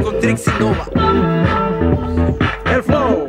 con Trixie Nova. El flow.